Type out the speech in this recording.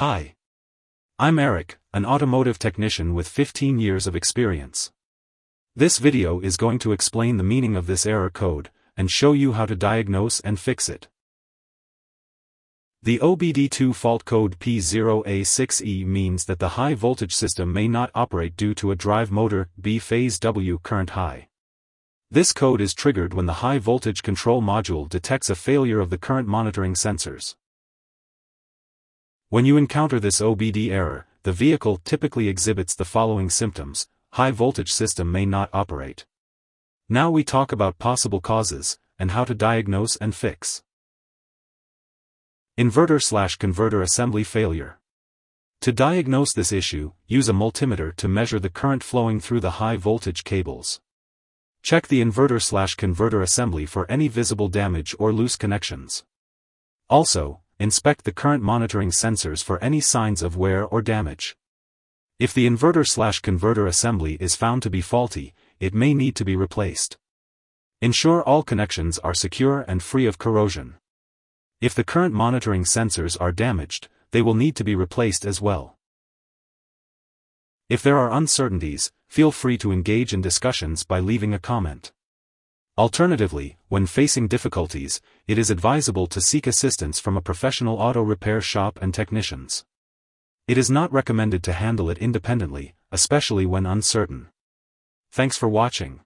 Hi. I'm Eric, an automotive technician with 15 years of experience. This video is going to explain the meaning of this error code, and show you how to diagnose and fix it. The OBD2 fault code P0A6E means that the high voltage system may not operate due to a drive motor B phase W current high. This code is triggered when the high voltage control module detects a failure of the current monitoring sensors. When you encounter this OBD error, the vehicle typically exhibits the following symptoms, high voltage system may not operate. Now we talk about possible causes, and how to diagnose and fix. Inverter slash converter assembly failure. To diagnose this issue, use a multimeter to measure the current flowing through the high voltage cables. Check the inverter slash converter assembly for any visible damage or loose connections. Also, inspect the current monitoring sensors for any signs of wear or damage. If the inverter-slash-converter assembly is found to be faulty, it may need to be replaced. Ensure all connections are secure and free of corrosion. If the current monitoring sensors are damaged, they will need to be replaced as well. If there are uncertainties, feel free to engage in discussions by leaving a comment. Alternatively, when facing difficulties, it is advisable to seek assistance from a professional auto repair shop and technicians. It is not recommended to handle it independently, especially when uncertain. Thanks for watching.